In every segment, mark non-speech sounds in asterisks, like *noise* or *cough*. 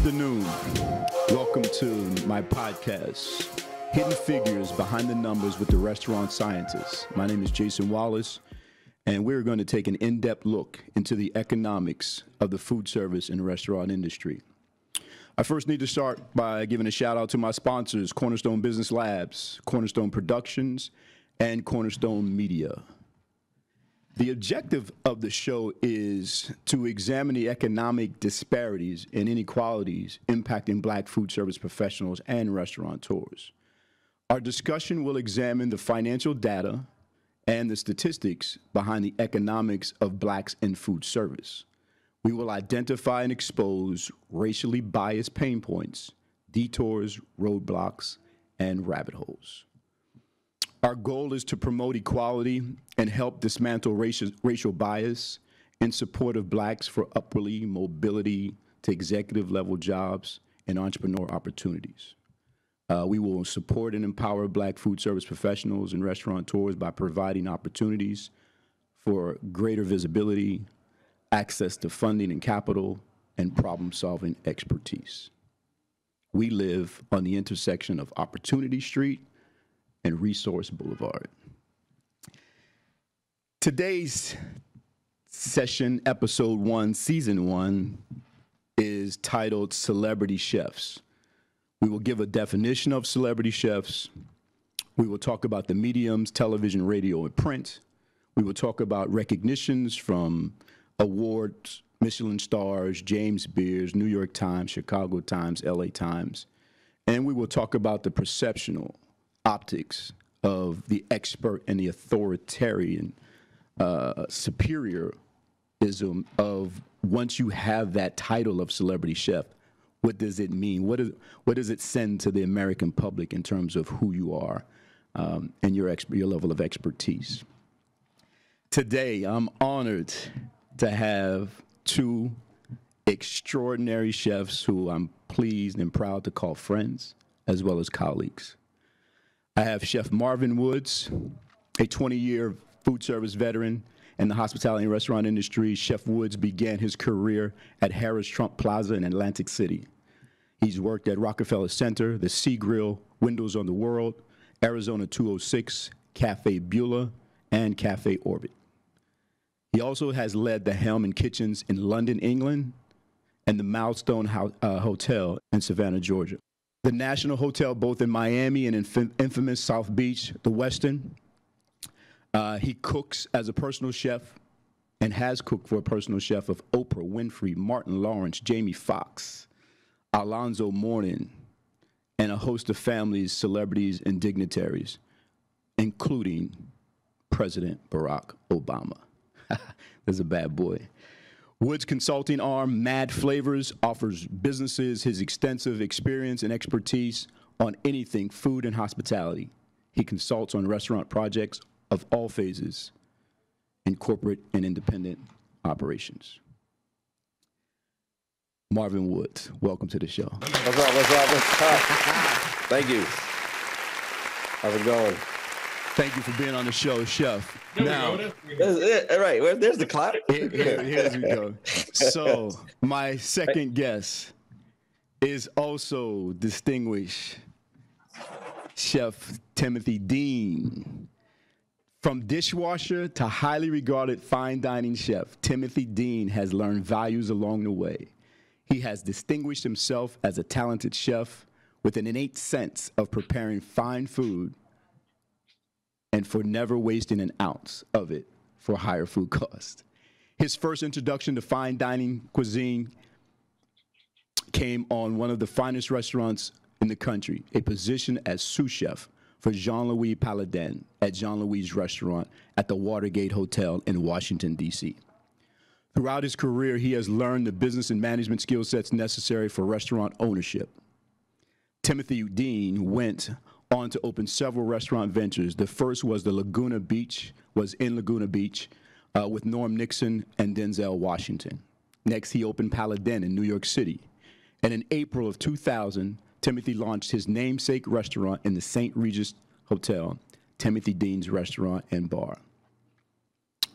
afternoon. Welcome to my podcast, Hidden Figures Behind the Numbers with the Restaurant Scientists. My name is Jason Wallace, and we're going to take an in depth look into the economics of the food service and restaurant industry. I first need to start by giving a shout out to my sponsors Cornerstone Business Labs, Cornerstone Productions, and Cornerstone Media. The objective of the show is to examine the economic disparities and inequalities impacting black food service professionals and restaurateurs. Our discussion will examine the financial data and the statistics behind the economics of blacks in food service. We will identify and expose racially biased pain points, detours, roadblocks, and rabbit holes. Our goal is to promote equality and help dismantle racial, racial bias in support of blacks for upwardly mobility to executive level jobs and entrepreneur opportunities. Uh, we will support and empower black food service professionals and restaurateurs by providing opportunities for greater visibility, access to funding and capital, and problem solving expertise. We live on the intersection of Opportunity Street and Resource Boulevard. Today's session, episode one, season one, is titled Celebrity Chefs. We will give a definition of celebrity chefs. We will talk about the mediums, television, radio, and print. We will talk about recognitions from awards, Michelin stars, James Beards, New York Times, Chicago Times, LA Times. And we will talk about the perceptional optics of the expert and the authoritarian uh, superiorism of once you have that title of celebrity chef, what does it mean? What, is, what does it send to the American public in terms of who you are um, and your, your level of expertise? Today, I'm honored to have two extraordinary chefs who I'm pleased and proud to call friends as well as colleagues. I have Chef Marvin Woods, a 20 year food service veteran in the hospitality and restaurant industry. Chef Woods began his career at Harrah's Trump Plaza in Atlantic City. He's worked at Rockefeller Center, the Sea Grill, Windows on the World, Arizona 206, Cafe Beulah, and Cafe Orbit. He also has led the Helm and Kitchens in London, England, and the Milestone Ho- uh, Hotel in Savannah, Georgia the National Hotel, both in Miami and in infamous South Beach, the Westin. Uh, he cooks as a personal chef and has cooked for a personal chef of Oprah Winfrey, Martin Lawrence, Jamie Foxx, Alonzo Mourning, and a host of families, celebrities, and dignitaries, including President Barack Obama. *laughs* There's a bad boy. Woods consulting arm, Mad Flavors, offers businesses his extensive experience and expertise on anything food and hospitality. He consults on restaurant projects of all phases in corporate and independent operations. Marvin Woods, welcome to the show. What's up? What's up? What's up? Thank you. How's it going? Thank you for being on the show, Chef. There now, we go. All right, well, there's the clap. here, here, here's we go. So, my second guest is also distinguished Chef Timothy Dean. From dishwasher to highly regarded fine dining chef, Timothy Dean has learned values along the way. He has distinguished himself as a talented chef with an innate sense of preparing fine food and for never wasting an ounce of it for higher food cost. His first introduction to fine dining cuisine came on one of the finest restaurants in the country, a position as sous chef for Jean Louis Palladin at Jean Louis' restaurant at the Watergate Hotel in Washington, D.C. Throughout his career, he has learned the business and management skill sets necessary for restaurant ownership. Timothy Dean went on to open several restaurant ventures. The first was the Laguna Beach, was in Laguna Beach uh, with Norm Nixon and Denzel Washington. Next, he opened Palladin in New York City. And in April of 2000, Timothy launched his namesake restaurant in the St. Regis Hotel, Timothy Dean's Restaurant and Bar.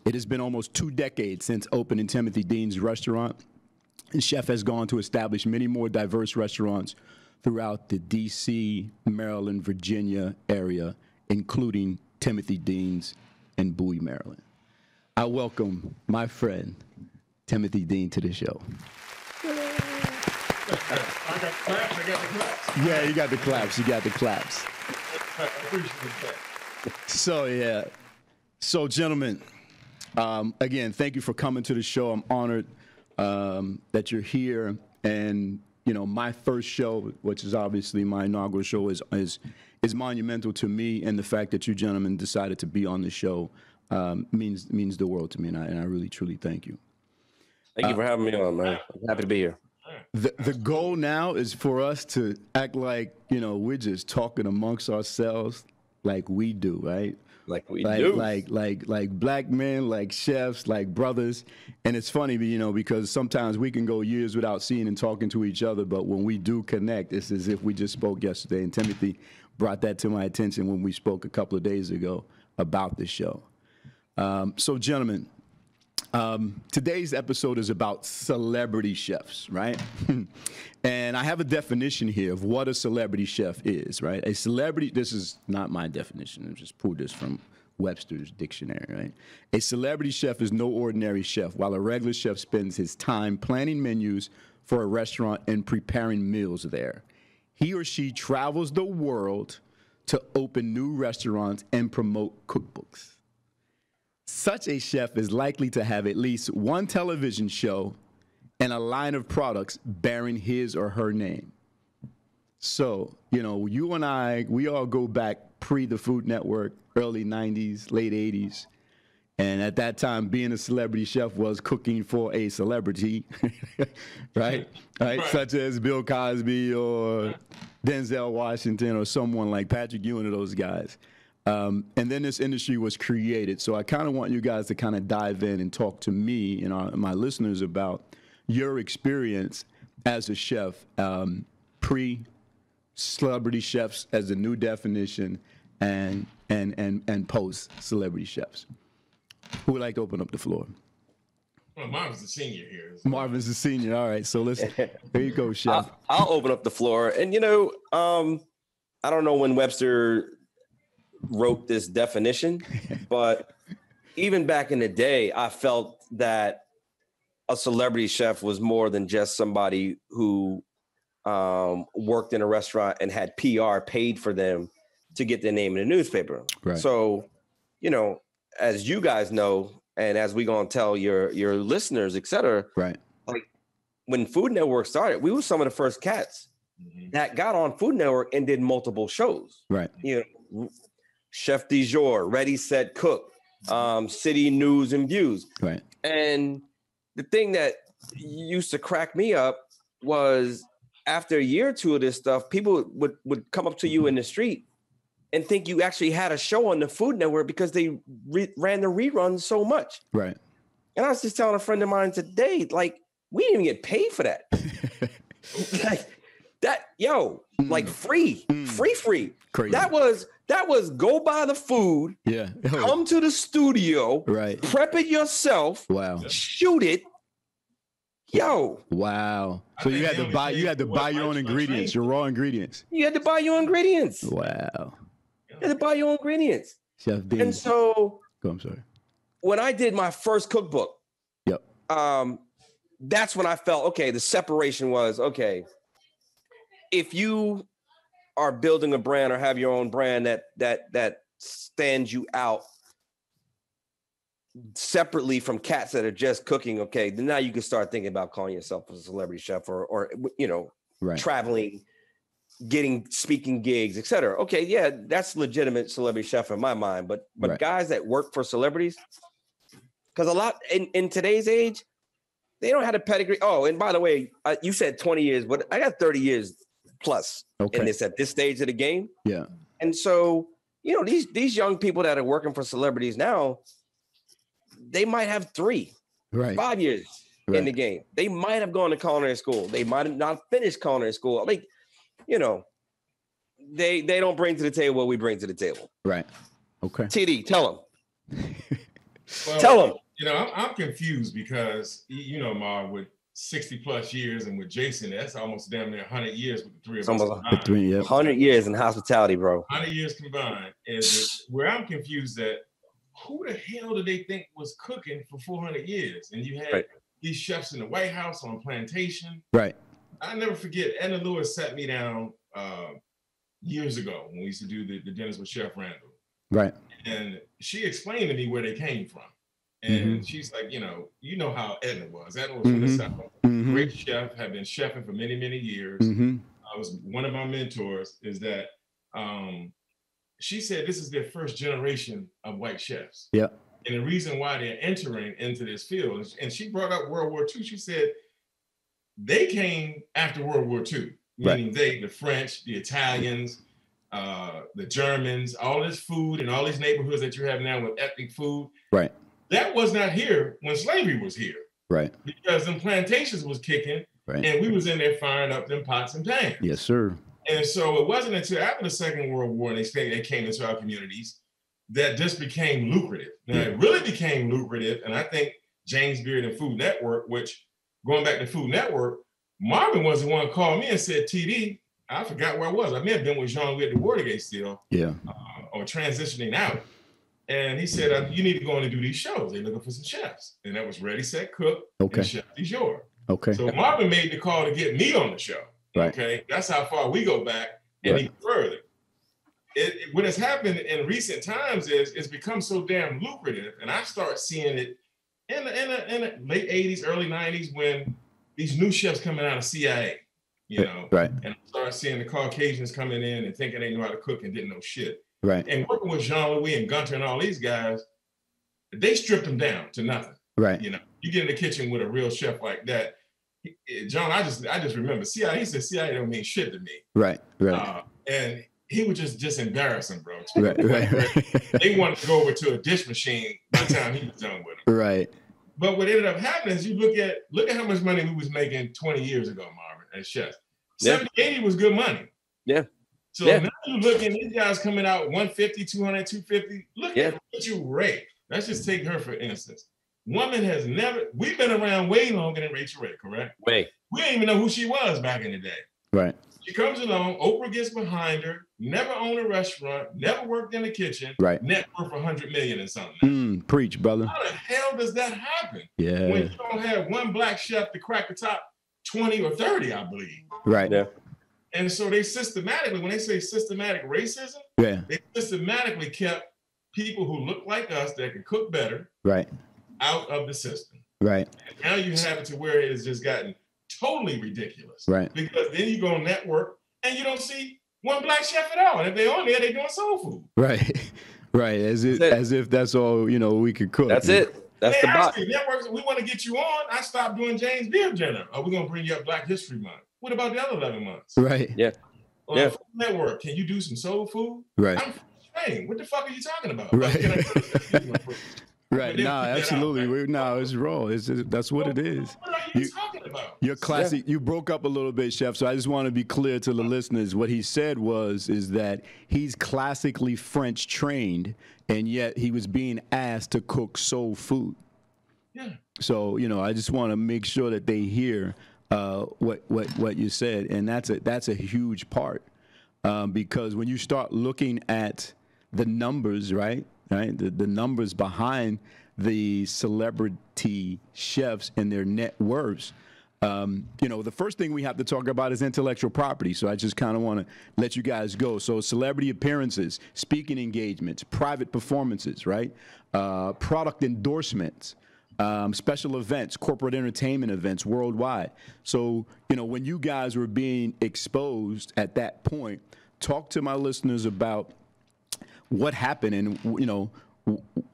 It has been almost two decades since opening Timothy Dean's restaurant, and chef has gone to establish many more diverse restaurants throughout the D.C., Maryland, Virginia area, including Timothy Dean's and Bowie, Maryland. I welcome my friend Timothy Dean to the show. I got claps. I got the claps. Yeah, you got the claps. You got the claps. So yeah, so gentlemen, um, again, thank you for coming to the show. I'm honored um, that you're here, and you know, my first show, which is obviously my inaugural show, is is is monumental to me, and the fact that you gentlemen decided to be on the show um, means means the world to me, and I and I really truly thank you. Thank you for having me on, man. I'm happy to be here. The the goal now is for us to act like you know we're just talking amongst ourselves like we do, right? Like we like do. like like like black men, like chefs, like brothers. And it's funny, you know, because sometimes we can go years without seeing and talking to each other, but when we do connect, it's as if we just spoke yesterday. And Timothy brought that to my attention when we spoke a couple of days ago about the show. Um, so, gentlemen, um, today's episode is about celebrity chefs, right? *laughs* and I have a definition here of what a celebrity chef is, right? A celebrity, this is not my definition, I just pulled this from Webster's dictionary, right? A celebrity chef is no ordinary chef, while a regular chef spends his time planning menus for a restaurant and preparing meals there. He or she travels the world to open new restaurants and promote cookbooks. Such a chef is likely to have at least one television show and a line of products bearing his or her name. So, you know, you and I, we all go back pre the Food Network, early 90s, late 80s. And at that time, being a celebrity chef was cooking for a celebrity, *laughs* right? right? Such as Bill Cosby or Denzel Washington or someone like Patrick Ewing or those guys. Um, and then this industry was created. So I kind of want you guys to kind of dive in and talk to me and our, my listeners about your experience as a chef, um, pre celebrity chefs as a new definition, and and and and post celebrity chefs. Who would like to open up the floor? Well, Marvin's the senior here. so- Marvin's the senior. All right, so let's. *laughs* Here you go, chef. I'll, I'll open up the floor. And you know, um, I don't know when Webster wrote this definition, *laughs* but even back in the day, I felt that a celebrity chef was more than just somebody who um, worked in a restaurant and had PR paid for them to get their name in the newspaper. Right. So, you know, as you guys know, and as we gonna tell your your listeners, et cetera, right. Like when Food Network started, we were some of the first cats Mhm. that got on Food Network and did multiple shows. Right. You know, Chef du Jour, Ready Set Cook, um, City News and Views. Right. And the thing that used to crack me up was after a year or two of this stuff, people would would come up to you in the street and think you actually had a show on the Food Network because they re- ran the reruns so much. Right. And I was just telling a friend of mine today, like, we didn't even get paid for that. *laughs* *laughs* like that, yo, like free, free, free. Crazy. That was that was go buy the food, Yeah. *laughs* come to the studio, Right. prep it yourself, Wow. shoot it. Yo, Wow. So you had to buy you had to buy your own my- my ingredients, your raw ingredients. you had to buy your ingredients. Wow. You had to buy your own ingredients. Chef Dean. And so Go, I'm sorry. when I did my first cookbook, Yep. um, that's when I felt okay. The separation was okay. If you are building a brand or have your own brand that that that stands you out separately from cats that are just cooking, okay, then now you can start thinking about calling yourself a celebrity chef or or you know Right. traveling, getting speaking gigs, etc. Okay, yeah, that's legitimate celebrity chef in my mind. But but Right. guys that work for celebrities, because a lot in in today's age, they don't have a pedigree. Oh, and by the way, uh, you said twenty years, but I got thirty years plus Okay. in this at this stage of the game. Yeah. And so, you know, these these young people that are working for celebrities now, they might have three, Right. five years in the game. They might have gone to culinary school. They might have not finished culinary school. Like, you know, they they don't bring to the table what we bring to the table. Right. Okay. TD, tell them. *laughs* Well, Tell them. You know, I'm, I'm confused because you know, Mar, with 60 plus years, and with Jason, that's almost damn near 100 years with the three of It's us. almost combined. Three, yeah. 100 years in hospitality, bro. 100 years combined. And the- where I'm confused at, who the hell did they think was cooking for 400 years? And you had Right. these chefs in the White House on plantation. Right. I never forget, Edna Lewis sat me down uh, years ago when we used to do the, the dinners with Chef Randall. Right. And she explained to me where they came from. And she's like, you know, you know how Edna was. Edna was from the Mhm. South. Mm-hmm. Great chef, had been chefing for many, many years. Mm-hmm. I was one of my mentors is that um, she said this is their first generation of white chefs. Yeah. And the reason why they're entering into this field, and she brought up World War II. She said they came after World War II, Right. meaning they, the French, the Italians, uh, the Germans, all this food and all these neighborhoods that you have now with ethnic food. Right. That was not here when slavery was here Right. because them plantations was kicking Right. and we was in there firing up them pots and pans. Yes, sir. And so it wasn't until after the Second World War and they stayed, they came into our communities that this became lucrative. Now it really became lucrative, and I think James Beard and Food Network, which going back to Food Network, Marvin was the one who called me and said, "TD, I forgot where I was. I may have been with Jean Louis at the Watergate still, Yeah. uh, or transitioning out." And he said, uh, "You need to go on and do these shows. They're looking for some chefs." And that was Ready, Set, Cook, Okay. and Chef du Jour. Okay. So Marvin made the call to get me on the show. Right. Okay, that's how far we go back and even further. It, it- what has happened in recent times is it's become so damn lucrative, and I start seeing it in the, in the, in the late '80s, early '90s when these new chefs coming out of CIA, you know, Right. and I start seeing the Caucasians coming in and thinking they know how to cook and didn't know shit. Right. And working with Jean Louis and Gunter and all these guys, they stripped them down to nothing. Right. You know, you get in the kitchen with a real chef like that. eh, John, I just I just remember CIA. He said CIA don't mean shit to me, Right. Right. uh, and he was just just embarrassing, bro. Right. Right. *laughs* They wanted to go over to a dish machine by the time he was done with it. Right. But what ended up happening is you look at look at how much money we was making 20 years ago, Marvin, as chefs. Yeah. 70, 80 was good money. Yeah. So Yeah. now you're looking, these guys coming out 150, 200, 250. Look Yeah. at Rachael Ray. Let's just take her for instance. Woman has never, we've been around way longer than Rachael Ray, correct? Way. We didn't even know who she was back in the day. Right. She comes along, Oprah gets behind her, never owned a restaurant, never worked in the kitchen, Right. net worth 100 million and something. Mm, preach, brother. How the hell does that happen? Yeah. when Yeah. you don't have one black chef to crack the top 20 or 30, I believe. Right. Yeah. And so they systematically, when they say systematic racism, Yeah. they systematically kept people who look like us that can cook better Right. out of the system. Right. And now you have it to where it has just gotten totally ridiculous. Right. Because then you go on network and you don't see one black chef at all. And if they're on there, they're doing soul food. Right. *laughs* Right. As if That's as if that's all you know we could cook. that's it. That's Hey, the bot. actually, networks, we want to get you on. I stopped doing James Beard dinner. Are oh, we gonna bring you up Black History Month? What about the other 11 months? Right. On Yeah. Food network, can you do some soul food? Right. I'm Spain. What the fuck are you talking about? Right. Can *laughs* Right. But No, put that out, absolutely. right? We, no, it's raw. It's just, that's what it is. What are you, You- talking about? Your classic. You broke up a little bit, chef. So I just want to be clear to the listeners. What he said was is that he's classically French trained, and yet he was being asked to cook soul food. Yeah. So you know, I just want to make sure that they hear uh, what what what you said, and that's a that's a huge part um, because when you start looking at the numbers, right, right, the, the numbers behind the celebrity chefs and their net worths. Um, you know, the first thing we have to talk about is intellectual property. So I just kind of want to let you guys go. So celebrity appearances, speaking engagements, private performances, right? Uh, product endorsements, um, special events, corporate entertainment events worldwide. So, you know, when you guys were being exposed at that point, talk to my listeners about what happened and, you know,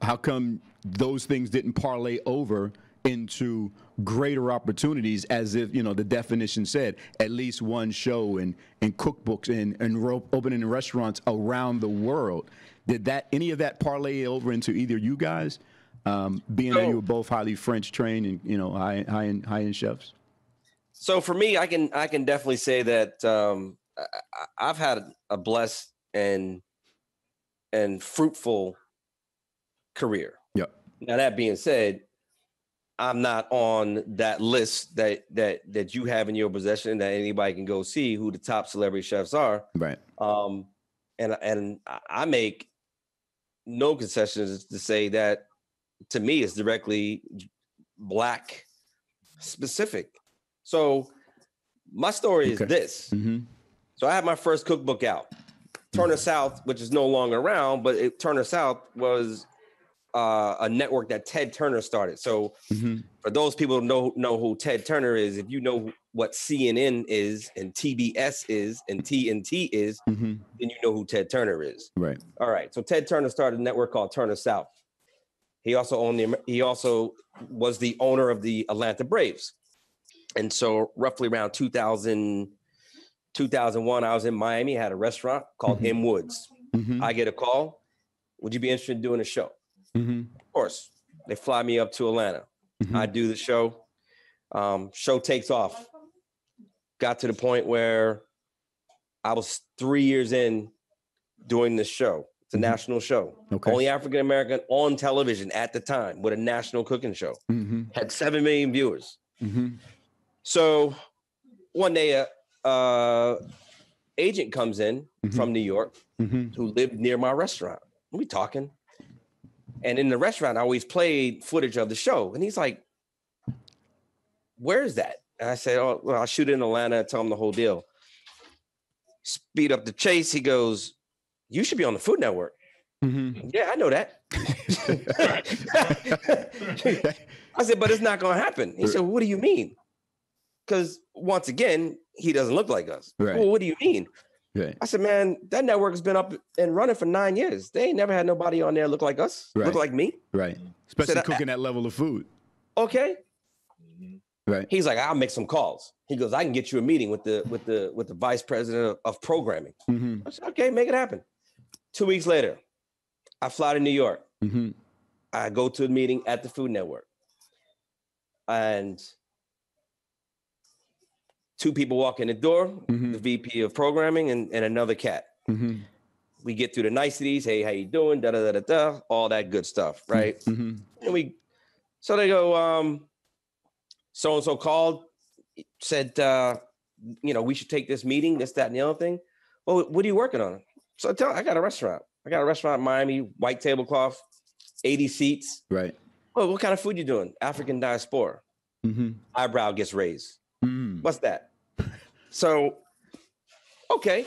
how come those things didn't parlay over into greater opportunities as if you know the definition said at least one show and and cookbooks and and opening restaurants around the world did that any of that parlay over into either you guys um, being that you were both highly french trained and you know high high end high end chefs So for me, I can I can definitely say that um, I, I've had a blessed and and fruitful career. Yeah. Now that being said, I'm not on that list that that that you have in your possession that anybody can go see who the top celebrity chefs are. Right. Um, and and I make no concessions to say that to me it's directly black specific. So my story is this. Mm-hmm. So I had my first cookbook out. Turner South, which is no longer around, but it, Turner South was uh, a network that Ted Turner started. So Mm-hmm. for those people who know know who Ted Turner is, if you know what CNN is and TBS is and TNT is, Mm-hmm. then you know who Ted Turner is. Right. All right. So Ted Turner started a network called Turner South. He also owned the he also was the owner of the Atlanta Braves. And so roughly around 2000 2001 I was in Miami, had a restaurant called Mhm. M Woods. Mm-hmm. I get a call, would you be interested in doing a show? Mm-hmm. Of course. They fly me up to Atlanta. I do the show. Um, show takes off. Got to the point where I was three years in doing this show. It's a Mhm. national show. Okay. Only African American on television at the time with a national cooking show. Mm-hmm. Had seven million viewers. Mm-hmm. So one day a uh, agent comes in Mhm. from New York Mm-hmm. who lived near my restaurant. We talking. And in the restaurant, I always played footage of the show. And he's like, Where's that? And I said, Oh, well, I'll shoot it in Atlanta tell him the whole deal. Speed up the chase. He goes, You should be on the Food Network. Mm-hmm. Yeah, I know that. *laughs* I said, But it's not going to happen. He said, What do you mean? Because once again, he doesn't look like us. Right. Well, what do you mean? Right. I said, man, that network has been up and running for nine years. They ain't never had nobody on there look like us, Right. look like me. Right. Especially Said cooking that level of food. Okay. Mhm. Right. He's like, I'll make some calls. He goes, I can get you a meeting with the with the with the vice president of, of programming. Mm-hmm. I said, okay, make it happen. Two weeks later, I fly to New York. Mm-hmm. I go to a meeting at the Food Network. And two people walk in the door, Mhm. the VP of programming and, and another cat. Mm-hmm. We get through the niceties. Hey, how you doing? Da da da da da. All that good stuff, right? Mm-hmm. And we, so they go, um, so and so called, said, uh, you know, we should take this meeting, this, that, and the other thing. Well, what are you working on? So I tell, I got a restaurant. I got a restaurant in Miami, white tablecloth, 80 seats. Right. Oh, what kind of food you doing? African diaspora. Mm-hmm. Eyebrow gets raised. Mm. What's that? So, okay,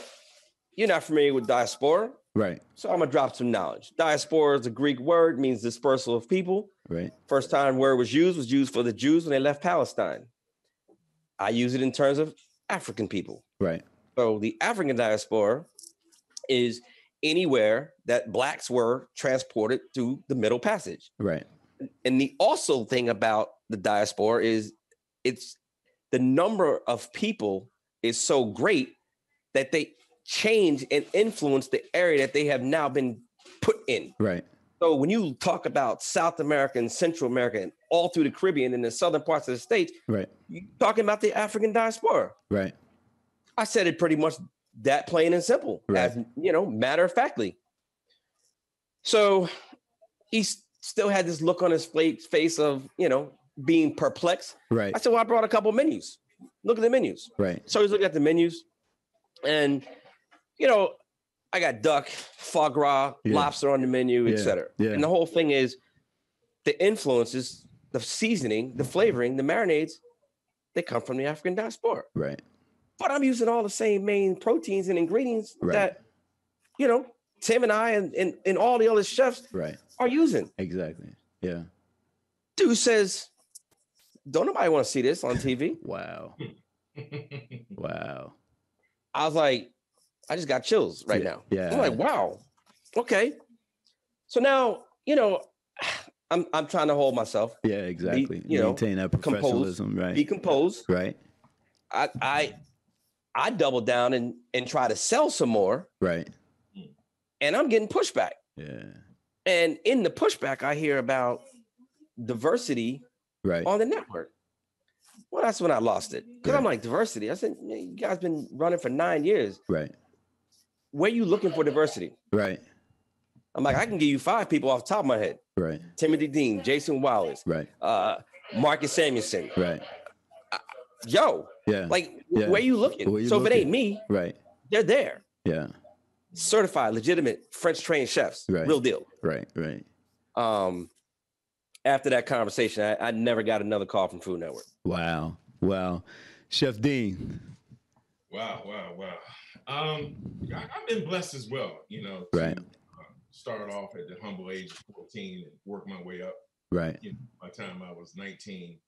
you're not familiar with diaspora, Right. so I'm gonna drop some knowledge. Diaspora is a Greek word, means dispersal of people. Right. First time word was used was used for the Jews when they left Palestine. I use it in terms of African people. Right. So the African diaspora is anywhere that blacks were transported through the Middle Passage. Right. And the also thing about the diaspora is it's the number of people is so great that they change and influence the area that they have now been put in. Right. So when you talk about South America and Central America and all through the Caribbean and the southern parts of the states, Right. you're talking about the African diaspora. Right. I said it pretty much that plain and simple, Right. as you know, matter of factly. So he still had this look on his face of, you know, being perplexed. Right. I said, Well, I brought a couple menus. Look at the menus. Right. So he's looking at the menus, and you know, I got duck, foie gras, Yeah. lobster on the menu, Yeah, etc. yeah. And the whole thing is the influences, the seasoning, the flavoring, the marinades, they come from the African diaspora. Right. But I'm using all the same main proteins and ingredients Right. that, you know, Tim and I and, and, and all the other chefs Right. are using. Exactly. Yeah. Dude says, Don't nobody want to see this on TV. *laughs* Wow. Wow. I was like, I just got chills right Yeah, now. yeah. I'm like, wow. Okay. So now, you know, *sighs* I'm I'm trying to hold myself, Yeah. Exactly. you know, Maintain that composed, professionalism. be Right. composed. Right. I I I double down and and try to sell some more, Right. and I'm getting pushback. Yeah. And in the pushback, I hear about diversity Right. on the network. Well, that's when I lost it. Because I'm like, diversity. I said, you guys been running for nine years. Right. Where you looking for diversity? Right. I'm like, I can give you five people off the top of my head. Right. Timothy Dean, Jason Wallace, Right. uh, Marcus Samuelsson. Right. Yo, Yeah. like Yeah. where you looking? Where you so if it ain't me, right. they're there. Yeah. Certified, legitimate French trained chefs. Right. Real deal. Right. Right. Um, after that conversation, I, I never got another call from Food Network. Wow. Wow. Chef Dean. Wow, wow, wow. Um, I, I've been blessed as well, you know, to Right. uh, start off at the humble age of 14 and work my way up. Right. You know, by the time I was 19,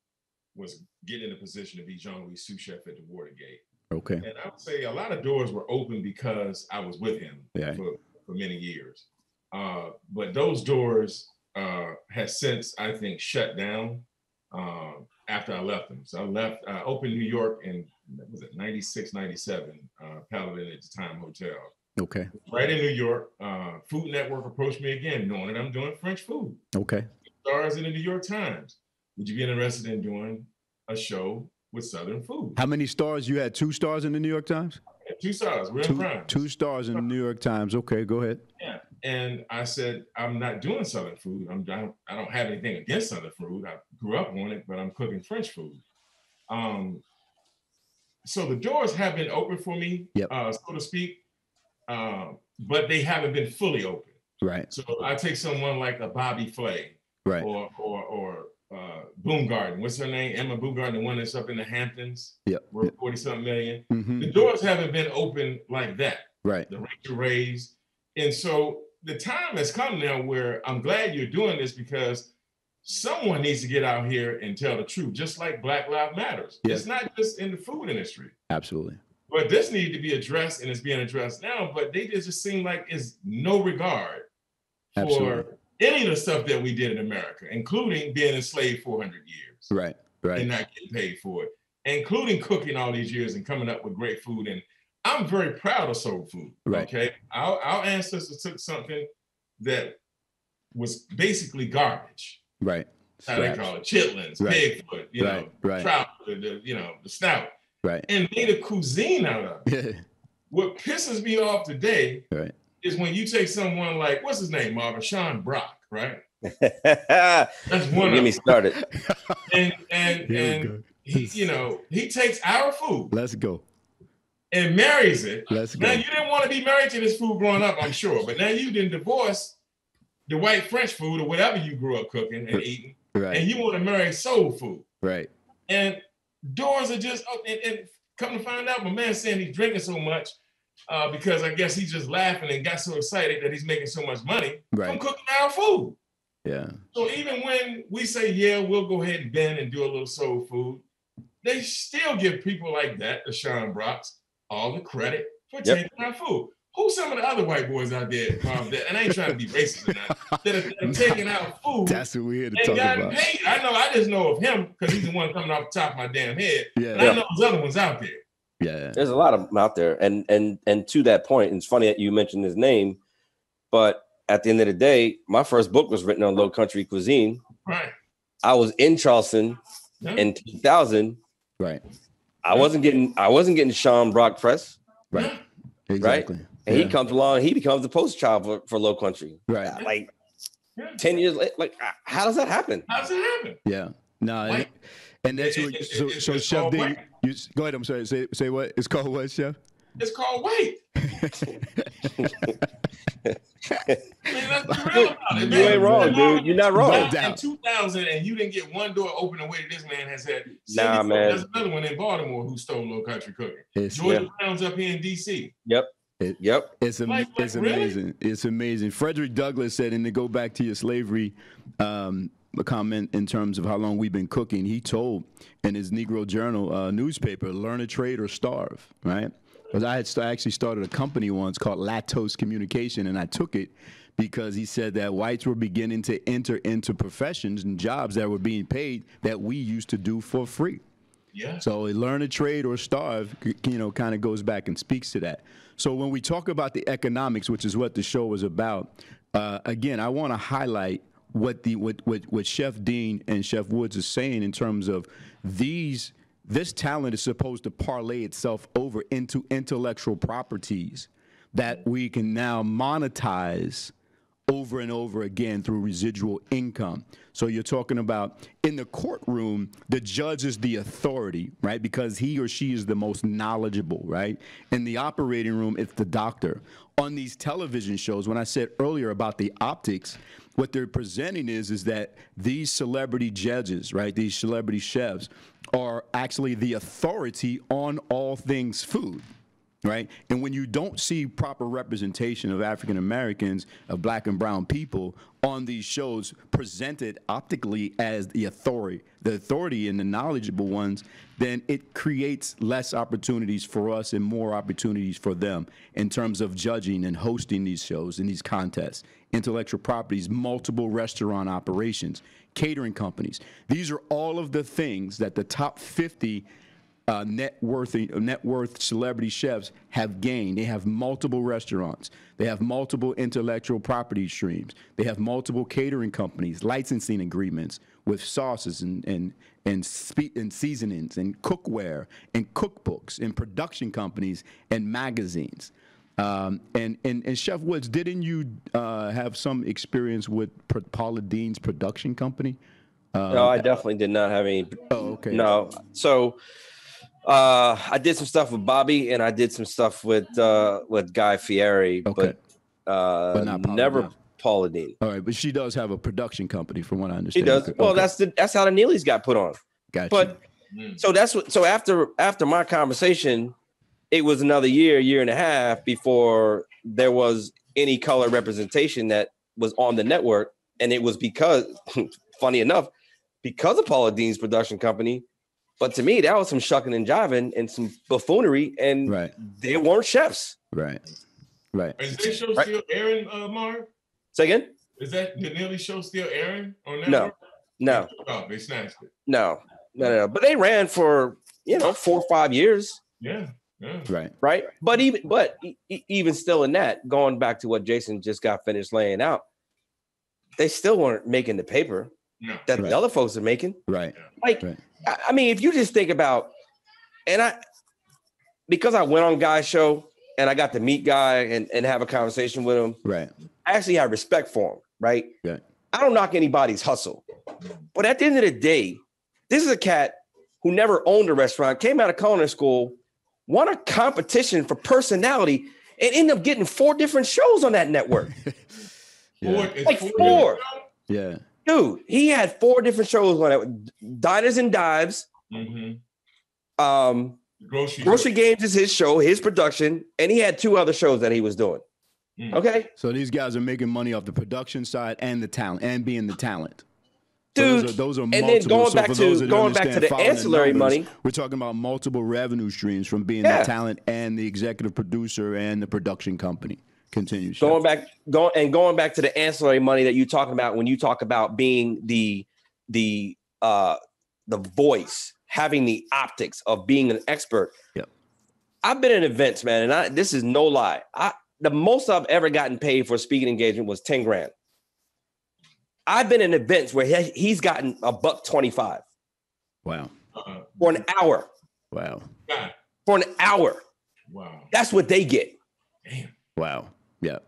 was getting in a position to be Jean-Louis sous chef at the Watergate. Okay. And I would say a lot of doors were open because I was with him Yeah. for, for many years. Uh, but those doors uh, has since, I think, shut down um, after I left them. So I left, I opened New York in, was it 96, 97, uh, Palladin at the time hotel. Okay. Right in New York, uh, Food Network approached me again, knowing that I'm doing French food. Okay. Stars in the New York Times. Would you be interested in doing a show with Southern food? How many stars? You had two stars in the New York Times? Two stars. We're in Two, prime. two stars in the New York Times. Okay, go ahead. Yeah. And I said, I'm not doing Southern food. I'm, I, don't, I don't have anything against Southern food. I grew up on it, but I'm cooking French food. Um, so the doors have been open for me, Yep. uh, so to speak, uh, but they haven't been fully open. Right. So I take someone like a Bobby Flay Right. or or or uh, Boomgarden. What's her name? Emma Boomgarden, the one that's up in the Hamptons. Yep. Worth 40 something million. hmm The doors haven't been open like that Right. the Rachael Rays. And so the time has come now where I'm glad you're doing this because someone needs to get out here and tell the truth, just like Black Lives Matters. Yeah. It's not just in the food industry, Absolutely. but this needs to be addressed and it's being addressed now. But they just just seem like it's no regard for Absolutely. Any of the stuff that we did in America, including being enslaved 400 years Right. Right. and not getting paid for it, including cooking all these years and coming up with great food. And I'm very proud of soul food. Right. Okay. Our, our ancestors took something that was basically garbage. Right. How they call it chitlins, Right. pigfoot, you know, Right. Right. trout, the, the, you know, the snout, Right. and made a cuisine out of it. *laughs* What pisses me off today Right. Is when you take someone like, what's his name, uh, Marvin? Sean Brock, right? Don't *laughs* That's one get me them. started. *laughs* And, and, and go. he, you know, he takes our food Let's go. and marries it. Let's Now go. you didn't want to be married to this food growing up, I'm sure, but now you didn't divorce the white French food or whatever you grew up cooking and eating, Right. and you want to marry soul food. Right. And doors are just oh, and, and come to find out, my man's saying he's drinking so much uh, because I guess he's just laughing and got so excited that he's making so much money from Right. cooking our food. Yeah. So even when we say, yeah, we'll go ahead and bend and do a little soul food, they still give people like that, the Sean Brocks, all the credit for Yep. taking our food. Who's some of the other white boys out there, that, and I ain't trying to be racist or not, that are, *laughs* taking our food That's what we're here to and talk about. paid? I know, I just know of him because he's the one coming off the top of my damn head. But Yeah. I know there's other ones out there. Yeah. There's a lot of them out there, and and and to that point, it's funny that you mentioned his name, but at the end of the day, my first book was written on Low Country cuisine. Right. I was in Charleston Yeah. in 2000. Right. I wasn't getting I wasn't getting Sean Brock press, Right. Exactly. and Yeah. he comes along. He becomes the poster child for, for Low Country. Right. Like Yeah. ten years later, like uh, how does that happen? How's it happen? Yeah. No. And, White. And that's It- what. it- So, it- so it's Chef called D, you go ahead. I'm sorry. Say say what? It's called what, Chef? It's called white. I mean, let's be real about it, You ain't wrong, dude. You're not wrong. No In doubt. 2000, and you didn't get one door open the way that this man has had. Nah, man. There's another one in Baltimore who stole low country cooking. It's Georgia Brown's up here in DC. Yep. It- Yep. It's am- Like, like, it's really? amazing. It's amazing. Frederick Douglass said, and to go back to your slavery um, comment in terms of how long we've been cooking, he told in his Negro Journal uh, newspaper, "Learn a trade or starve." Right? Because I had st- actually started a company once called Latos Communication, and I took it because he said that whites were beginning to enter into professions and jobs that were being paid that we used to do for free. Yeah. So learn a trade or starve, you know, kind of goes back and speaks to that. So when we talk about the economics, which is what the show was about, uh, again, I want to highlight what the what, what what Chef Dean and Chef Woods is saying in terms of these. This talent is supposed to parlay itself over into intellectual properties that we can now monetize over and over again through residual income. So you're talking about in the courtroom, the judge is the authority, right? Because he or she is the most knowledgeable, right? In the operating room, it's the doctor. On these television shows, when I said earlier about the optics, what they're presenting is is that these celebrity judges, right? These celebrity chefs are actually the authority on all things food right? And when you don't see proper representation of African Americans, of black and brown people on these shows presented optically as the authority, the authority and the knowledgeable ones, then it creates less opportunities for us and more opportunities for them in terms of judging and hosting these shows and these contests. Intellectual properties, multiple restaurant operations, catering companies. These are all of the things that the top 50 uh, net worth net worth celebrity chefs have gained. They have multiple restaurants. They have multiple intellectual property streams. They have multiple catering companies, licensing agreements with sauces and and and, spe- and seasonings and cookware and cookbooks and production companies and magazines. Um, and, and and Chef Woods, didn't you uh, have some experience with Paula Deen's production company? Uh, no, I definitely did not have any. Oh, okay. No, so uh, I did some stuff with Bobby, and I did some stuff with uh, with Guy Fieri, okay. but, uh, but not Paula, never no. Paula Deen. All right, but she does have a production company, from what I understand. She does. Well, that's the that's how the Neelys got put on. Gotcha. But mm. so that's what. So after after my conversation, it was another year, year and a half before there was any color representation that was on the network, and it was because, *laughs* funny enough, because of Paula Deen's production company but to me, that was some shucking and jiving and some buffoonery, and right. they weren't chefs. Right. Right. Is that show right. still airing, uh, Marv? Say again? Is that the Neely show still airing on that? No. No. Oh, they snatched it. No. No, no, But they ran for, you know, four or five years. Yeah. Yeah. Right. Right. But even but even still in that, going back to what Jason just got finished laying out, they still weren't making the paper no. that right. the other folks are making. Right. Like right. I mean, if you just think about, and I, because I went on Guy's show and I got to meet Guy and, and have a conversation with him. Right. I actually have respect for him. Right. Yeah. I don't knock anybody's hustle, but at the end of the day, this is a cat who never owned a restaurant, came out of culinary school, won a competition for personality, and ended up getting four different shows on that network. *laughs* yeah. Like four. Yeah dude, he had four different shows on it. Diners and Dives. Mm-hmm. Um, grocery, grocery games is his show, his production, and he had two other shows that he was doing. Mm. Okay. So these guys are making money off the production side and the talent and being the talent. Dude, so those, are, those are and then going back to going back to the ancillary numbers, money. We're talking about multiple revenue streams from being yeah. the talent and the executive producer and the production company. Continue. Going back, going and going back to the ancillary money that you talking about when you talk about being the the uh the voice, having the optics of being an expert. Yep. I've been in events, man, and I this is no lie. I the most I've ever gotten paid for a speaking engagement was 10 grand. I've been in events where he, he's gotten a buck 25. Wow. Uh-uh. For an hour. Wow. For an hour. Wow. That's what they get. Damn. Wow. Yeah.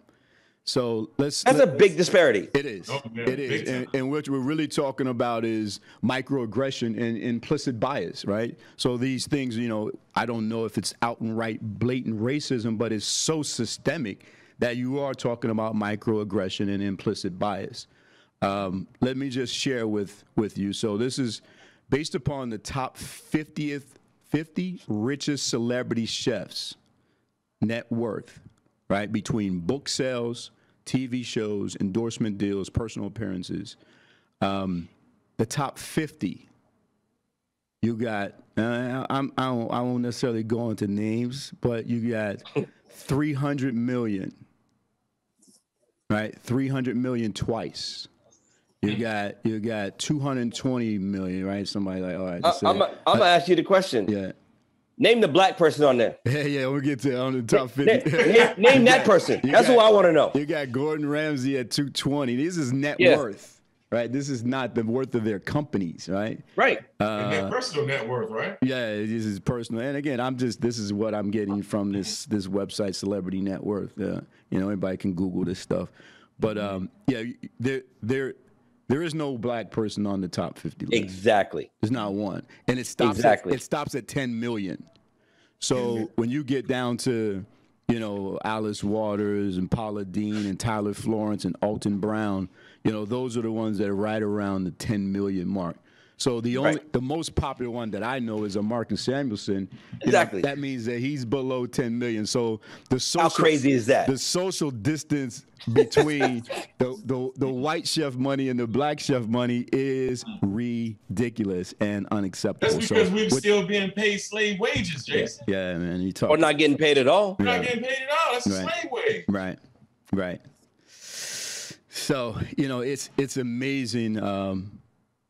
So let's. That's let, a big disparity. It is. Oh, it is. And, and, what we're really talking about is microaggression and implicit bias, right? So these things, you know, I don't know if it's out and right blatant racism, but it's so systemic that you are talking about microaggression and implicit bias. Um, let me just share with with you. So this is based upon the top 50th 50 richest celebrity chefs net worth right? Between book sales, TV shows, endorsement deals, personal appearances. Um, the top 50, you got, uh, I'm, I, don't, I won't necessarily go into names, but you got 300 million, right? 300 million twice. You got you got 220 million, right? Somebody like, all right. Uh, I'm gonna ask you the question. Yeah. Name the black person on there. *laughs* Yeah, yeah, we'll get to on the top 50. name, name that person. *laughs* You That's got, who I want to know. You got Gordon Ramsay at 220. This is net yeah. worth, right? This is not the worth of their companies, right? Right. Uh, and their personal net worth, right? Yeah, this is personal. And again, I'm just this is what I'm getting from this this website, Celebrity Net Worth. Uh, you know, anybody can Google this stuff. But um, yeah, there there there is no black person on the top 50 list. Exactly. There's not one, and it stops. Exactly. At, it stops at 10 million. So when you get down to you know Alice Waters and Paula Deen and Tyler Florence and Alton Brown, you know those are the ones that are right around the 10 million mark. So the only Right. the most popular one that I know is a Marcus Samuelsson. You know, Exactly. that means that he's below 10 million. So the social, How crazy is that? The social distance between *laughs* the, the the white chef money and the black chef money is ridiculous and unacceptable. That's So because we're with- still being paid slave wages, Jason. yeah, man, you talk Or not getting paid at all. We're not getting paid at all. That's a Right. slave wage. Right, right. So you know, it's it's amazing um,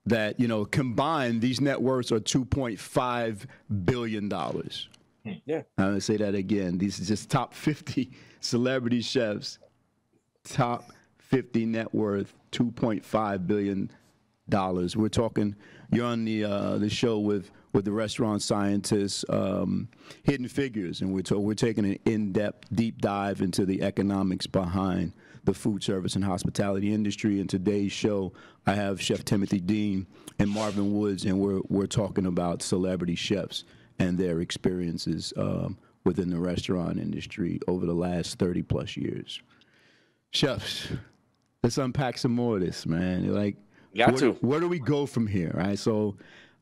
that you know combined these net worths are two point five billion dollars. Yeah. I'm gonna say that again. These are just top fifty *laughs* celebrity chefs, top fifty net worth, two point five billion dollars. We're talking. You're on the uh, the show with with the restaurant scientists, um, Hidden Figures, and we're to, we're taking an in depth, deep dive into the economics behind the food service and hospitality industry. In today's show, I have Chef Timothy Dean and Marvin Woods, and we're we're talking about celebrity chefs and their experiences um, within the restaurant industry over the last 30 plus years. Chefs, let's unpack some more of this, man. Like, Got where, to. where do we go from here? Right. So,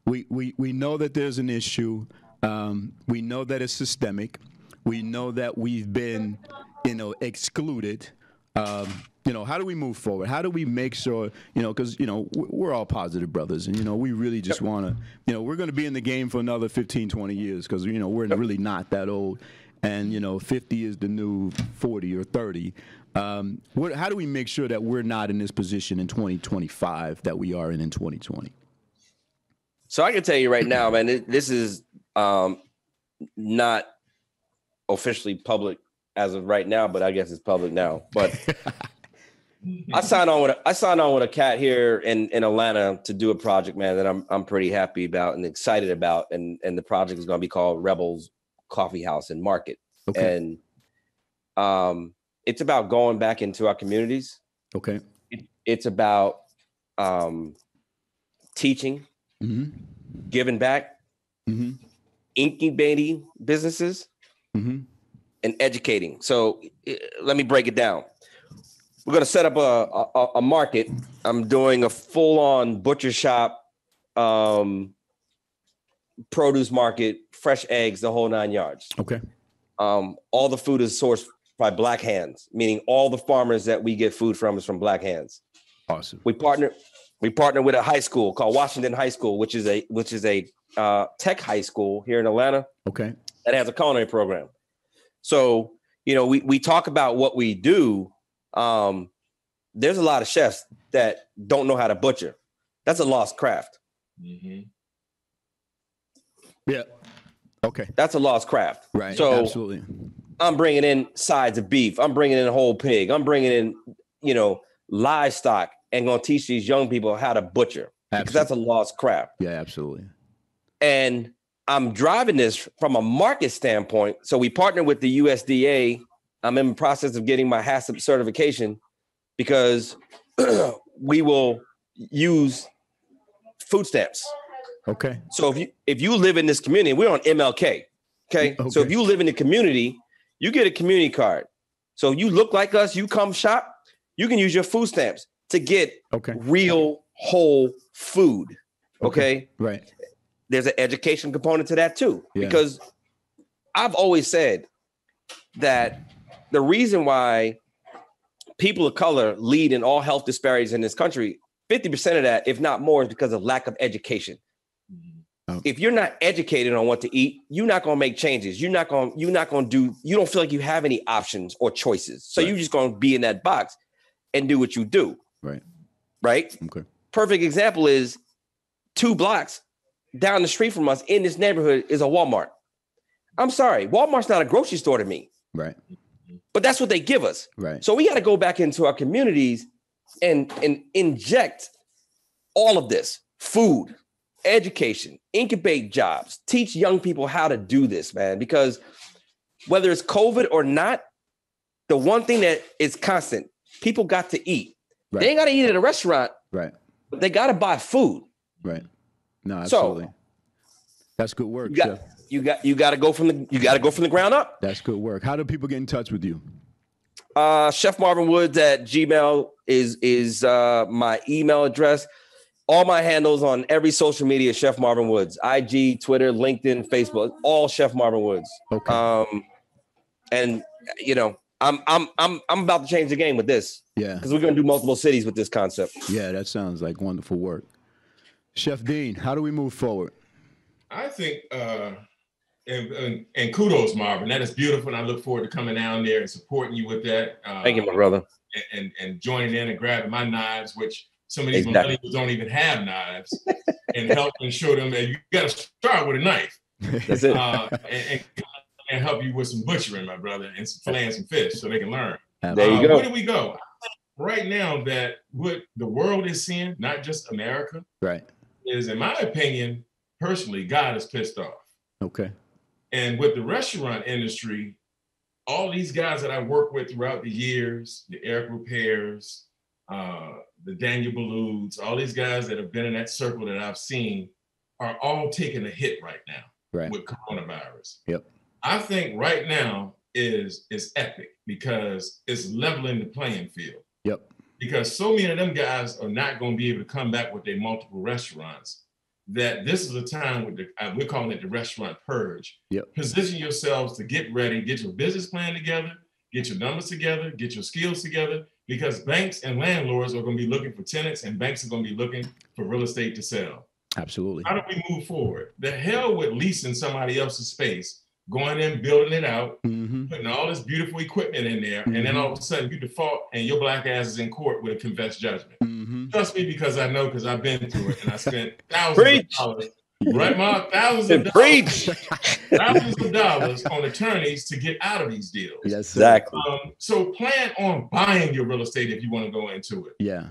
we we we know that there's an issue. Um, we know that it's systemic. We know that we've been, you know, excluded. Um, you know, how do we move forward? How do we make sure, you know, because, you know, we're all positive brothers and, you know, we really just want to, you know, we're going to be in the game for another 15, 20 years because, you know, we're really not that old. And, you know, 50 is the new 40 or 30. Um, what, how do we make sure that we're not in this position in 2025 that we are in in 2020? So I can tell you right now, man, it- this is um, not officially public as of right now, but I guess it's public now. But *laughs* I signed on with a, I signed on with a cat here in, in Atlanta to do a project, man, that I'm I'm pretty happy about and excited about. And and the project is going to be called Rebels Coffee House and Market. Okay. And um, it's about going back into our communities. Okay. It, it's about um, teaching, hmm giving back, hmm incubating businesses hmm and educating. So eh, let me break it down. We're going to set up a, a, a market. I'm doing a full on butcher shop, um, produce market, fresh eggs, the whole nine yards. Okay. Um, all the food is sourced by black hands, meaning all the farmers that we get food from is from black hands. Awesome. We partner we partner with a high school called Washington High School, which is a which is a uh, tech high school here in Atlanta Okay. that has a culinary program. So, you know, we we talk about what we do. Um, there's a lot of chefs that don't know how to butcher. That's a lost craft. Mhm. Yeah. Okay. That's a lost craft. Right. So Absolutely. I'm bringing in sides of beef. I'm bringing in a whole pig. I'm bringing in, you know, livestock and going to teach these young people how to butcher because that's a lost craft. Yeah. Absolutely. and I'm driving this from a market standpoint. So we partner with the USDA. I'm in the process of getting my HACCP certification because *clears throat* we will use food stamps. Okay. So if you if you live in this community, we're on MLK. Okay. okay. So if you live in the community, you get a community card. So you look like us, you come shop, you can use your food stamps to get Okay. real whole food. okay? Right. there's an education component to that too Yeah. because i've always said that the reason why people of color lead in all health disparities in this country 50% of that if not more is because of lack of education Oh. if you're not educated on what to eat you're not going to make changes you're not going you're not going to do you don't feel like you have any options or choices so Right. you're just going to be in that box and do what you do Right. right Okay. perfect example is two blocks down the street from us in this neighborhood is a Walmart. I'm sorry, Walmart's not a grocery store to me, Right. But that's what they give us. Right. So we got to go back into our communities and and inject all of this food, education, incubate jobs, teach young people how to do this, man. Because whether it's COVID or not, the one thing that is constant people got to eat. Right. They ain't got to eat at a restaurant, Right. but they got to buy food. Right. No, So- absolutely. That's good work, got Chef. You got you got to go from the you got to go from the ground up. That's good work. How do people get in touch with you? Uh, Chef Marvin Woods at Gmail is is uh, my email address. All my handles on every social media, Chef Marvin Woods, IG, Twitter, LinkedIn, Facebook, all Chef Marvin Woods. Okay. Um, and you know, I'm I'm I'm I'm about to change the game with this yeah. because we're gonna do multiple cities with this concept. Yeah, that sounds like wonderful work. Chef Dean, how do we move forward? I think, uh, and, and, and kudos, Marvin. That is beautiful, and I look forward to coming down there and supporting you with that. Uh, Thank you, my brother. and, and and joining in and grabbing my knives, which some of these Exactly. millennials don't even have knives, and help and show them that you got to start with a knife, That's it. uh, and, and, and help you with some butchering, my brother, and some filleting some fish, so they can learn. There you Uh, go. Where do we go? Right now, that what the world is seeing, not just America, Right. is, in my opinion, personally, God is pissed off. Okay. And with the restaurant industry, all these guys that I work with throughout the years, the Eric Riperts, uh, the Daniel Bouluds, all these guys that have been in that circle that I've seen are all taking a hit right now Right. with coronavirus. Yep. I think right now is is epic because it's leveling the playing field. Yep. Because so many of them guys are not going to be able to come back with their multiple restaurants. That this is a time with the uh, we're calling it the restaurant purge. Yep. Position yourselves to get ready, get your business plan together, get your numbers together, get your skills together, because banks and landlords are going to be looking for tenants, and banks are going to be looking for real estate to sell. Absolutely. How do we move forward? The hell with leasing somebody else's space, going in, building it out, Mm-hmm. putting all this beautiful equipment in there, and then all of a sudden you default and your black ass is in court with a confessed judgment. Mm-hmm. Trust me because I know because I've been through it and I spent *laughs* thousands Preach. of dollars, right, Mom? Thousands of dollars, thousands of dollars on attorneys to get out of these deals. Yes. Exactly. Um, so plan on buying your real estate if you want to go into it. Yeah.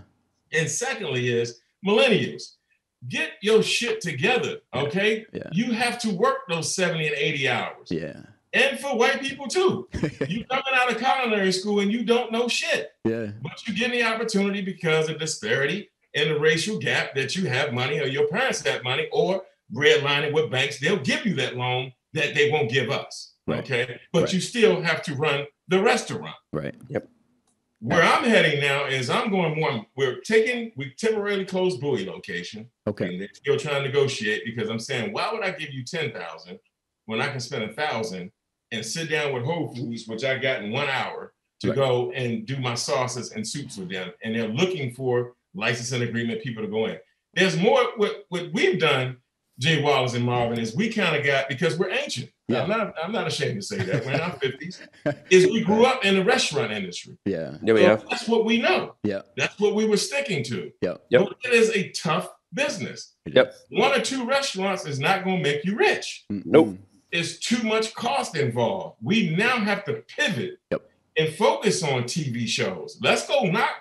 And secondly, is millennials. Get your shit together, okay? Yeah. You have to work those 70 and 80 hours. Yeah. And for white people too. *laughs* You coming out of culinary school and you don't know shit, yeah. but you get the opportunity because of disparity and the racial gap that you have money or your parents have money or redlining with banks. They'll give you that loan that they won't give us, Right. okay? But Right. you still have to run the restaurant. Right. Yep. Where I'm heading now is I'm going more. We're taking we temporarily closed Bowie location, Okay. and they're still trying to negotiate because I'm saying, why would I give you ten thousand when I can spend a thousand and sit down with Whole Foods, which I got in one hour, to Right. go and do my sauces and soups with them, and they're looking for licensing agreement people to go in. There's more. What what we've done, Jay Wallace and Marvin, is we kind of got because we're ancient. Yeah. I'm not. I'm not ashamed to say that. We're in our *laughs* fifties. Is we grew up in the restaurant industry. Yeah. There we So go. That's what we know. Yeah. That's what we were sticking to. Yep. Yep. But it is a tough business. Yep. One or two restaurants is not going to make you rich. Nope. It's too much cost involved. We now have to pivot Yep. and focus on TV shows. Let's go knock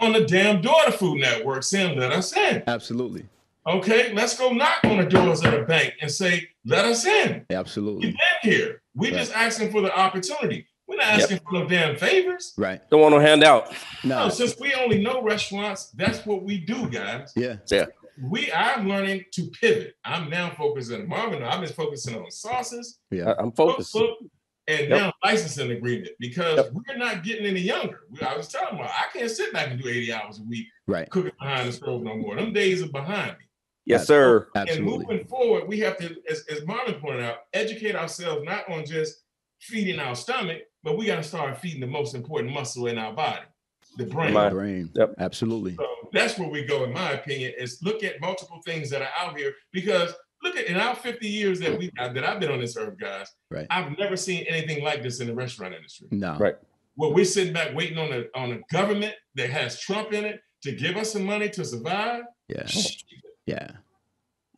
on the damn door to Food Network saying, let us in. Absolutely. Okay, let's go knock on the doors of the bank and say, let us in. Absolutely. We've been here. We Right. just asking for the opportunity. We're not Yep. asking for no damn favors. Right. Don't want no handout. No, No. since we only know restaurants, that's what we do, guys. Yeah. Yeah. We I'm learning to pivot. I'm now focusing on Marvin. I've been focusing on sauces, Yeah. I- I'm focused. cookbook, and Yep. now licensing agreement because Yep. we're not getting any younger. I was telling them I can't sit back and do 80 hours a week Right. cooking behind the stove no more. Them days are behind me. Yes, sir. And Absolutely. moving forward, we have to, as, as Marvin pointed out, educate ourselves not on just feeding our stomach, but we got to start feeding the most important muscle in our body, the brain. Mind. Brain. Yep. Absolutely. So that's where we go, in my opinion, is look at multiple things that are out here because look at in our 50 years that we that I've been on this earth, guys, Right. I've never seen anything like this in the restaurant industry. No. Right. Well, we're sitting back waiting on a on a government that has Trump in it to give us some money to survive. Yeah. Shit, Yeah.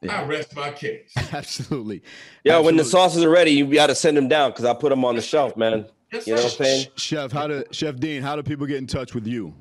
I rest my case. *laughs* Absolutely. Yeah, when the Absolutely. sauces are ready, you got to send them down because I put them on the shelf, man. Yes, You know what I'm saying? Chef, how do Chef Dean, how do people get in touch with you?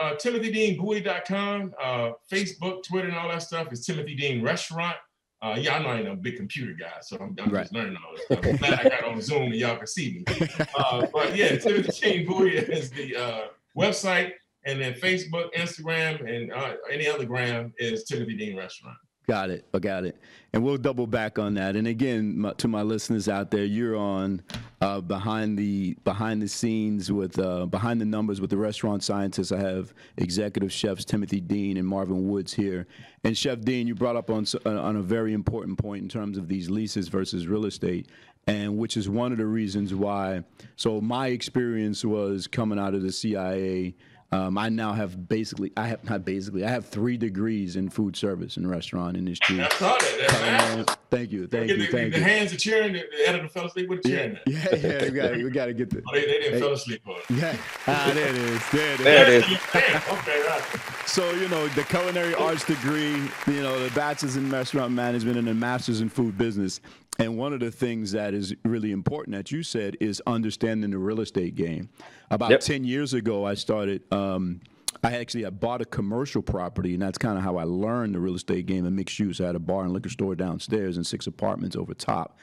Uh, TimothyDeanBowie.com, uh, Facebook, Twitter, and all that stuff is Timothy Dean Restaurant. Uh, yeah, I know I ain't a big computer guy, so I'm, I'm Right. just learning all this stuff. I'm glad I got on Zoom and y'all can see me. *laughs* Uh, but yeah, Timothy Dean Bowie is the uh, website, and then Facebook, Instagram, and uh, any other gram is Timothy Dean Restaurant. Got it. I got it. And we'll double back on that. And again, my, to my listeners out there, you're on uh, behind the behind the scenes with uh, behind the numbers with the restaurant scientists. I have executive chefs Timothy Dean and Marvin Woods here. And Chef Dean, you brought up on on a very important point in terms of these leases versus real estate, and which is one of the reasons why. So my experience was coming out of the CIA. Um, I now have basically, I have not basically, I have three degrees in food service and restaurant industry. I saw that. That's thank you, thank you, the, thank the you. The hands are cheering. The editor fell asleep with a yeah, cheering. Yeah, yeah, we got, we got to get the. Oh, they, they didn't hey, fall asleep on it. Yeah, ah, there it is. There it is. There it is. okay, right. So you know the culinary arts degree, you know the bachelor's in restaurant management and the master's in food business. And one of the things that is really important that you said is understanding the real estate game. About yep. ten years ago, I started. Um, I actually I bought a commercial property, and that's kind of how I learned the real estate game and mixed use. I had a bar and liquor store downstairs and six apartments over top,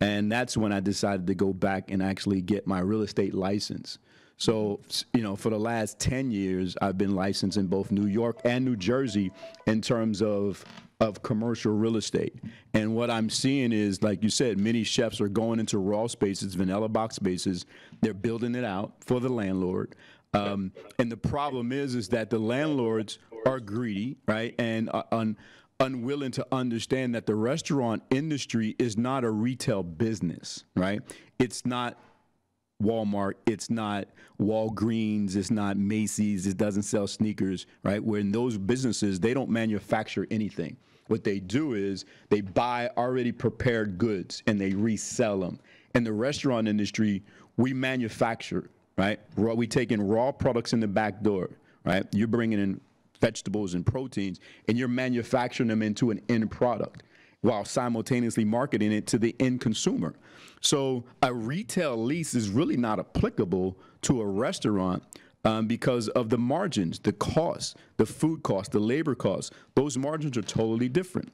and that's when I decided to go back and actually get my real estate license. So, you know, for the last 10 years, I've been licensed in both New York and New Jersey in terms of of commercial real estate. And what I'm seeing is, like you said, many chefs are going into raw spaces, vanilla box spaces. They're building it out for the landlord. Um, and the problem is, is that the landlords are greedy, right, and uh, un, unwilling to understand that the restaurant industry is not a retail business, right? It's not Walmart, it's not Walgreens, it's not Macy's, it doesn't sell sneakers, right? Where in those businesses, they don't manufacture anything. What they do is they buy already prepared goods and they resell them. In the restaurant industry, we manufacture right? Raw, we take in raw products in the back door, right? You're bringing in vegetables and proteins, and you're manufacturing them into an end product while simultaneously marketing it to the end consumer. So a retail lease is really not applicable to a restaurant um, because of the margins, the costs, the food costs, the labor costs. Those margins are totally different.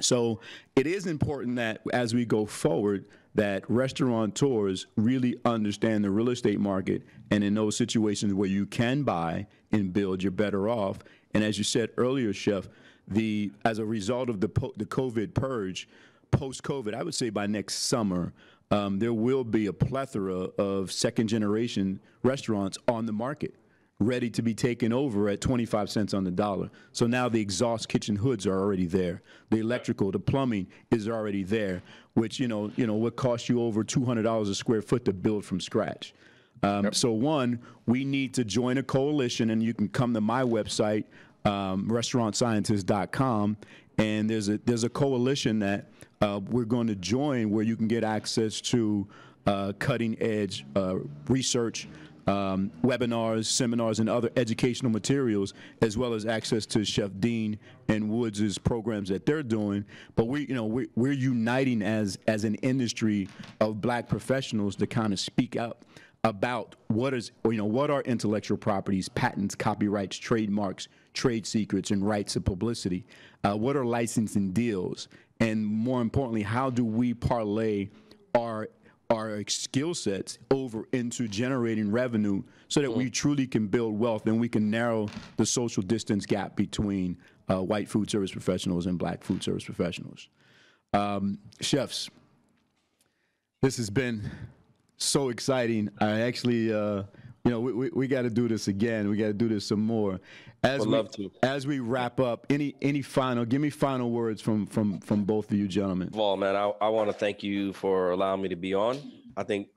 So it is important that as we go forward, that restaurateurs really understand the real estate market, and in those situations where you can buy and build, you're better off. And as you said earlier, Chef, the as a result of the the COVID purge, post COVID, I would say by next summer, um, there will be a plethora of second generation restaurants on the market ready to be taken over at 25 cents on the dollar. So now the exhaust kitchen hoods are already there. The electrical, the plumbing is already there, which you know, you know, would cost you over $200 a square foot to build from scratch. Um, yep. So one, we need to join a coalition, and you can come to my website, um, restaurantscientist.com, and there's a there's a coalition that uh, we're going to join where you can get access to uh, cutting edge uh, research um, webinars, seminars, and other educational materials, as well as access to Chef Dean and Woods' programs that they're doing. But we, you know, we're, we're uniting as as an industry of black professionals to kind of speak out about what is, you know, what are intellectual properties, patents, copyrights, trademarks, trade secrets, and rights of publicity. Uh, what are licensing deals, and more importantly, how do we parlay our our skill sets over into generating revenue so that we mm. truly can build wealth and we can narrow the social distance gap between uh, white food service professionals and black food service professionals. Um, chefs, this has been so exciting. I actually, uh, you know, we, we, we got to do this again. We got to do this some more. As Would we, love to. As we wrap up, any any final, give me final words from from from both of you gentlemen. Well, man, I, I want to thank you for allowing me to be on. I think,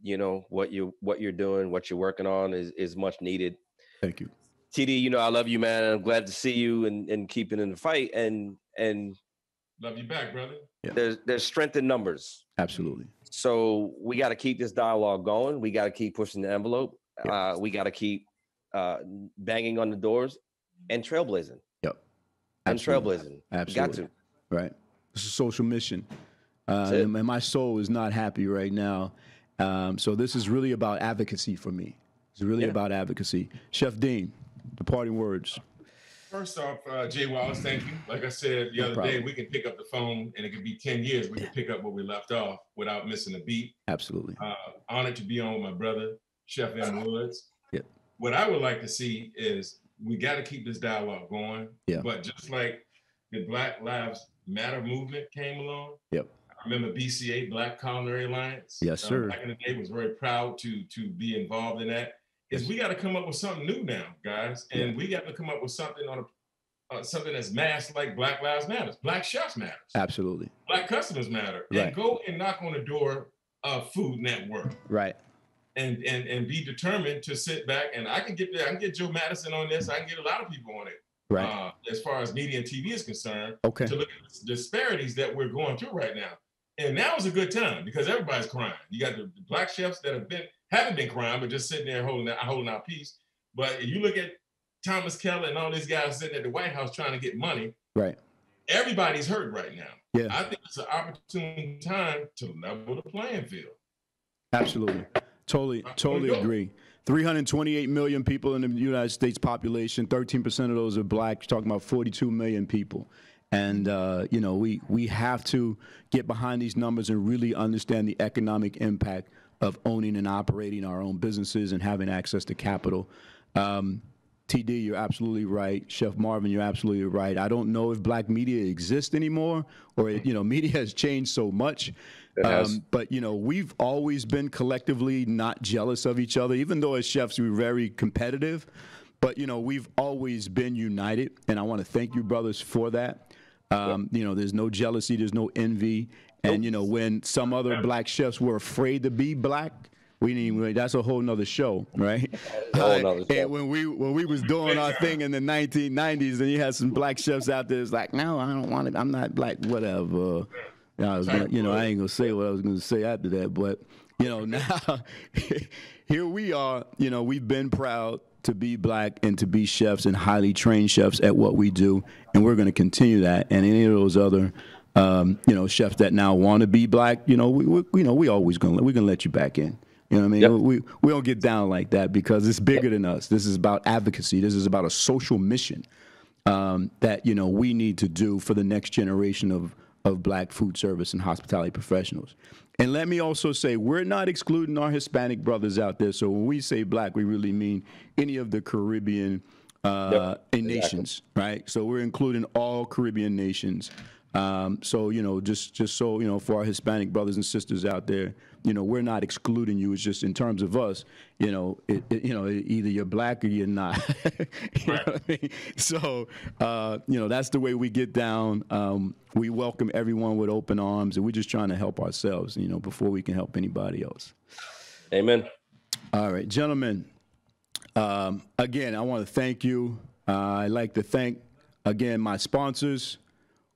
you know, what you what you're doing, what you're working on is is much needed. Thank you. TD, you know, I love you, man. I'm glad to see you and, and keeping in the fight and and love you back, brother. Yeah. There's there's strength in numbers. Absolutely. So we got to keep this dialogue going. We got to keep pushing the envelope. Uh, we got to keep uh, banging on the doors and trailblazing. Yep. And trailblazing. Absolutely. got to. Right. It's a social mission. Uh, and, and my soul is not happy right now. Um, so this is really about advocacy for me. It's really yeah. about advocacy. Chef Dean, the parting words. First off, uh, Jay Wallace, thank you. Like I said the no other problem. day, we can pick up the phone and it could be 10 years. We yeah. can pick up where we left off without missing a beat. Absolutely. Uh, honored to be on with my brother, Chef M. Woods. Yep. what I would like to see is we got to keep this dialogue going. Yeah. But just like the Black Lives Matter movement came along. Yep. I remember BCA, Black Culinary Alliance. Yes, uh, sir. back in the day, was very proud to to be involved in that. Is we got to come up with something new now, guys, and we got to come up with something on a uh, something that's mass like Black Lives Matters, Black Chefs Matters, Absolutely. Black Customers Matter, Right. and go and knock on the door of Food Network Right. And and and be determined to sit back and I can get I can get Joe Madison on this. I can get a lot of people on it. Right. Uh, as far as media and TV is concerned, okay. to look at the disparities that we're going through right now. And now is a good time because everybody's crying. You got the, the black chefs that have been haven't been crying, but just sitting there holding out, holding out peace. But you look at Thomas Keller and all these guys sitting at the White House trying to get money. Right. Everybody's hurt right now. Yeah. I think it's an opportune time to level the playing field. Absolutely. Totally, totally agree. 328 million people in the United States population. 13% of those are black. You're talking about 42 million people. And uh, you know, we we have to get behind these numbers and really understand the economic impact of owning and operating our own businesses and having access to capital. Um, TD, you're absolutely right. Chef Marvin, you're absolutely right. I don't know if black media exists anymore, or you know, *laughs* media has changed so much. Um, but you know, we've always been collectively not jealous of each other, even though as chefs we're very competitive. But you know, we've always been united, and I want to thank you, brothers, for that. Um, you know, there's no jealousy, there's no envy, and you know, when some other black chefs were afraid to be black, we didn't. Even, that's a whole nother show, right? whole nother *laughs* show. And when we when we was doing our thing in the 1990s, and you had some black chefs out there, it's like, no, I don't want it. I'm not black, whatever. Yeah, I was gonna, you know, I ain't gonna say what I was gonna say after that, but you know, *laughs* now here we are. You know, we've been proud to be black and to be chefs and highly trained chefs at what we do, and we're gonna continue that. And any of those other, um, you know, chefs that now want to be black, you know, we, we you know, we always gonna we're gonna let you back in. You know what I mean? Yep. We we don't get down like that because it's bigger than us. This is about advocacy. This is about a social mission um, that you know we need to do for the next generation of of black food service and hospitality professionals. And let me also say, we're not excluding our Hispanic brothers out there. So when we say black, we really mean any of the Caribbean uh, Yep, nations, right? So we're including all Caribbean nations. Um, so you know, just just so you know, for our Hispanic brothers and sisters out there, you know, we're not excluding you. It's just in terms of us, you know, it, it- you know, either you're black or you're not. *laughs* you know what I mean? So uh, you know, that's the way we get down. Um, we welcome everyone with open arms, and we're just trying to help ourselves, you know, before we can help anybody else. Amen. All right, gentlemen. Um, again, I want to thank you. Uh, I'd like to thank again my sponsors,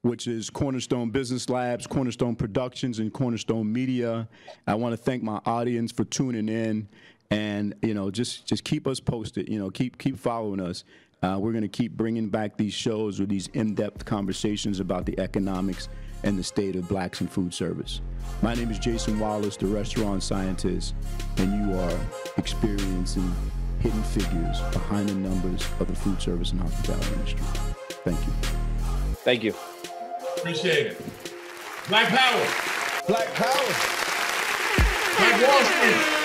which is Cornerstone Business Labs, Cornerstone Productions, and Cornerstone Media. I want to thank my audience for tuning in, and you know, just just keep us posted. You know, keep keep following us. Uh, we're going to keep bringing back these shows with these in-depth conversations about the economics and the state of blacks in food service. My name is Jason Wallace, the restaurant scientist, and you are experiencing hidden figures behind the numbers of the food service and hospitality industry. Thank you. Thank you. Appreciate it. Black Power. Black Power. Black Wall Street.